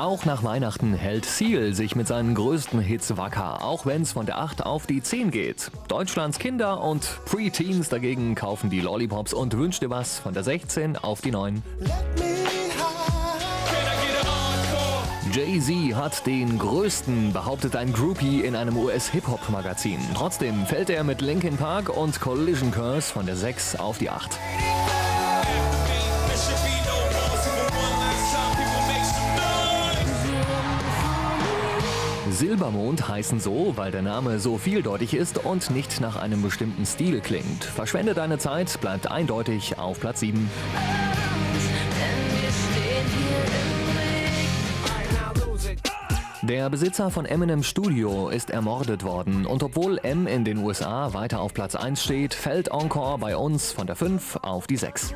Auch nach Weihnachten hält Seal sich mit seinen größten Hits wacker, auch wenn es von der 8 auf die 10 geht. Deutschlands Kinder und Pre-Teens dagegen kaufen die Lollipops und wünscht dir was von der 16 auf die 9. Jay-Z hat den größten, behauptet ein Groupie in einem US-Hip-Hop-Magazin. Trotzdem fällt er mit Linkin Park und Collision Curse von der 6 auf die 8. Silbermond heißen so, weil der Name so vieldeutig ist und nicht nach einem bestimmten Stil klingt. Verschwende deine Zeit, bleibt eindeutig auf Platz 7. Der Besitzer von Eminem Studio ist ermordet worden und obwohl M in den USA weiter auf Platz 1 steht, fällt Encore bei uns von der 5 auf die 6.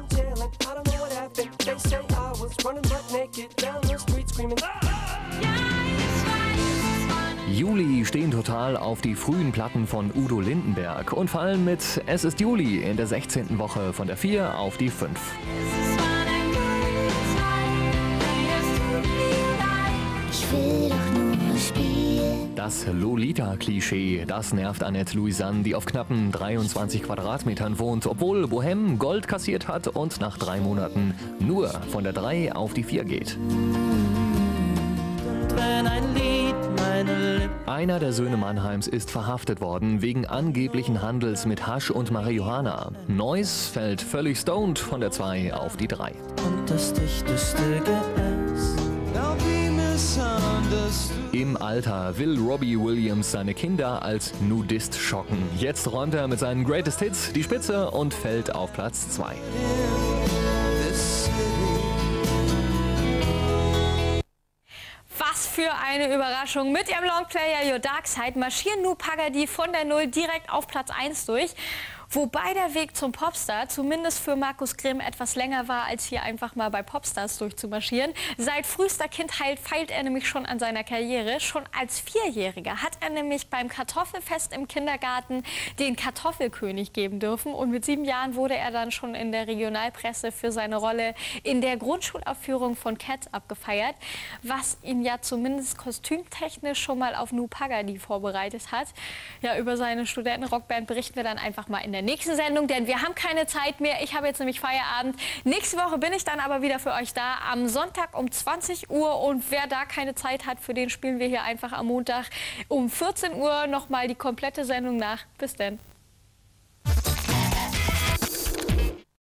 Juli stehen total auf die frühen Platten von Udo Lindenberg und fallen mit Es ist Juli in der 16. Woche von der 4 auf die 5. Das Lolita-Klischee, das nervt Annette Louisanne, die auf knappen 23 Quadratmetern wohnt, obwohl Bohem Gold kassiert hat und nach drei Monaten nur von der 3 auf die 4 geht. Einer der Söhne Mannheims ist verhaftet worden wegen angeblichen Handels mit Hasch und Marihuana. Neuss fällt völlig stoned von der 2 auf die 3. Und das dichteste GS. Im Alter will Robbie Williams seine Kinder als Nudist schocken. Jetzt räumt er mit seinen Greatest Hits die Spitze und fällt auf Platz 2. für eine Überraschung. Mit ihrem Longplayer Your Dark Side marschieren Nu Pagadi von der Null direkt auf Platz 1 durch. Wobei der Weg zum Popstar zumindest für Markus Grimm etwas länger war, als hier einfach mal bei Popstars durchzumarschieren. Seit frühester Kindheit feilt er nämlich schon an seiner Karriere. Schon als Vierjähriger hat er nämlich beim Kartoffelfest im Kindergarten den Kartoffelkönig geben dürfen. Und mit sieben Jahren wurde er dann schon in der Regionalpresse für seine Rolle in der Grundschulaufführung von Cats abgefeiert, was ihn ja zumindest kostümtechnisch schon mal auf Nu Pagadi vorbereitet hat. Ja, über seine Studentenrockband berichten wir dann einfach mal in der nächsten Sendung, denn wir haben keine Zeit mehr. Ich habe jetzt nämlich Feierabend. Nächste Woche bin ich dann aber wieder für euch da am Sonntag um 20 Uhr und wer da keine Zeit hat, für den spielen wir hier einfach am Montag um 14 Uhr noch mal die komplette Sendung nach. Bis denn.